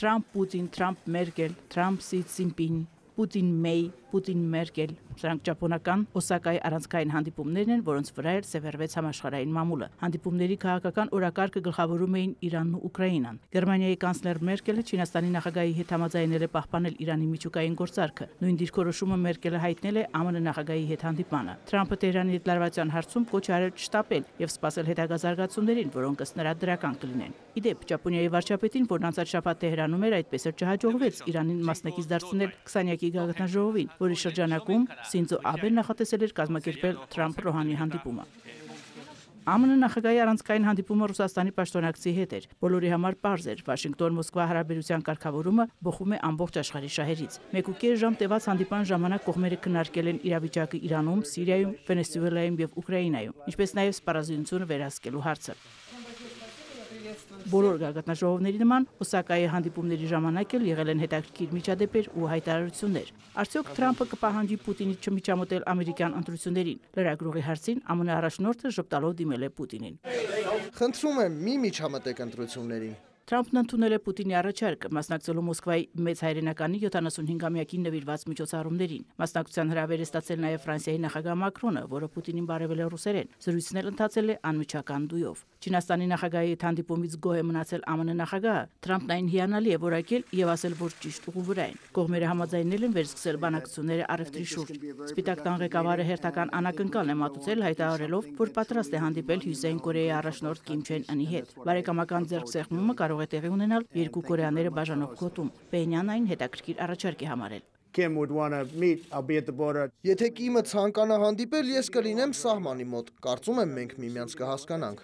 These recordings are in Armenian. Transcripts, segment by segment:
Trump, Putin, Trump, Merkel, Trump sitzt in Putin, May, Պուտին Մերկել։ Սրանք ճապոնական Օսակայի առանցքային հանդիպումներն են, որոնց վրա էր սևեռվեց համաշխարհային մամուլը։ Հանդիպումների քաղաքական օրակարգը գլխավորում էին Իրանն ու Ուկրաինան։ Գերմանիայի կանցլեր Մերկելը Չինաստանի նախագահի հետ համաձայնել է պահպանել Իրանի միջուկային գործարքը։ Նույն դիրքորոշումը Մերկելը հայտնել է ԱՄՆ նախագահի հետ հանդիպմանը։ Թրամփը Տեհրանի հետ լարվածության հարցում կոչ արել չշտապել եւ սպասել հետագա զարգացումներին, որոնք ըստ նրա դրական կլինեն։ Իդեպ Ճապոնիայի վարչապետին, որն անցած շաբաթ Տեհրանում էր, այդպես էլ չհաջողվեց Իրանին մասնակից դարձնել 20-յակի գաղտնաժողովին, որի շրջանակում Սինձո Աբեն նախատեսել էր կազմակերպել Թրամփ-Ռոհանի հանդիպումը։ ԱՄՆ նախագահի առանցքային հանդիպումը Ռուսաստանի պաշտոնակցի հետ էր։ Բոլորի համար པարզ էր, Վաշինգտոն-Մոսկվա հարաբերության կարգավորումը բխում է ամբողջ աշխարհի շահերից։ Մեկուկես ժամ տևած հանդիպան ժամանակ կողմերը քննարկել են իրավիճակը Իրանում, Սիրիայում, Վենեսուելայում եւ Ուկրաինայում, ինչպես նաեւ սպառազինությունը վերահսկելու հարցը։ Բոլոր գագաթնաժողովների նման Օսակայի հանդիպումների ժամանակ էլ եղել են հետաքրքիր միջադեպեր ու հայտարարություններ։ Արդյոք Թրամփը կպահանջի Պուտինի չմիջամտել ամերիկյան ընտրություններին։ Լրագրողի հարցին ԱՄՆ առաջնորդը ժպտալով դիմել է Պուտինին։ Խնդրում եմ, մի միջամտեք ընտրություններին։ Թրամփն ընդունել է Պուտինի առաջարկը մասնակցելու Մոսկվայի մեծ հայրենականի 75-ամյակին նվիրված միջոցառումներին։ Մասնակցության հրավեր է ստացել նաև Ֆրանսիայի նախագահ Մակրոնը, որը Պուտինին բարևել է ռուսերեն։ Զրույցն էլ ընթացել է անմիջական դույով։ Չինաստանի նախագահի հետ հանդիպումից գոհ է մնացել ԱՄՆ նախագահը։ Թրամփն այն հիանալի է որակել եւ ասել, որ ճիշտ ուղու վրա են։ Կողմերը համաձայնել են վերսկսել բանակցությունները առևտրի շուրջ։ Սպիտակ տան ղեկավարը հերթական անակնկալ է մատուցել հայտարարելով, որ պատրաստ է հանդիպել Հյուսեյն Կորեայի առաջնորդ Կիմ Չեն Ընի հետ։ Բարեկամական ձեռքսեղմումը կարող է տեղի ունենալ երկու կորեաները բաժանող գոտում։ Պենյան այն հետաքրքիր առաջարկ է համարել։ Kim would want to meet, I'll be at the border. Եթե Կիմը ցանկանա հանդիպել, ես կլինեմ սահմանի մոտ։ Կարծում եմ մենք միմյանց կհասկանանք։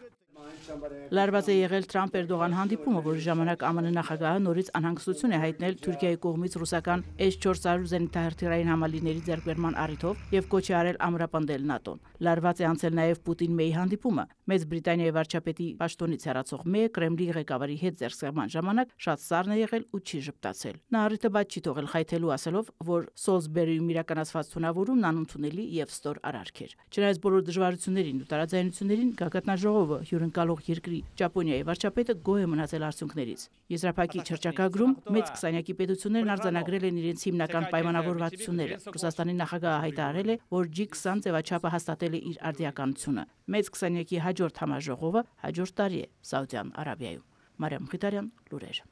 Լարված է եղել Թրամփ-Էրդողան հանդիպումը, որի ժամանակ ԱՄՆ նախագահը նորից անհանգստություն է հայտնել Թուրքիայի կողմից ռուսական S-400 զենիթահրթիռային համալիրների ձեռքբերման առիթով եւ կոչ է արել ամրապնդել ՆԱՏՕ-ն։ Լարված է անցել նաեւ Պուտին-Մեյ հանդիպումը։ Մեծ Բրիտանիայի վարչապետի պաշտոնից հեռացող Մեյը Կրեմլի ղեկավարի հետ ձեռքսեղման ժամանակ շատ սառն է եղել ու չի ժպտացել։ Նա առիթը բաց չի թողել խայթելու ասելով, որ Սոլսբերիում իրականացված թունավորումն անընդունելի եւ ստոր արարք էր։ Չնայած բոլոր դժվարություններին ու տարաձայնություններին գագաթնաժողովը հյուրընկալող երկրի Ճապոնիայի վարչապետը գոհ է մնացել արդյունքներից։ Եզրափակի չրճակագրում մեծ 20-յակի պետություններն արձանագրել են իրենց հիմնական պայմանավորվածությունները։ Ռուսաստանի նախագահը հայտարարել է, որ G20 ձևաչափը հաստատել է իր արդիականությունը։ Մեծ 20-յակի հաջորդ համաժողովը հաջորդ տարի է Սաուդյան Արաբիայում։ Մարիամ Խիտարյան, լուրեր։